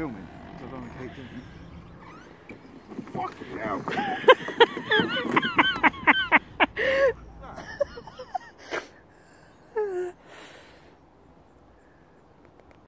filming. I don't want to keep doing it. Fuck you!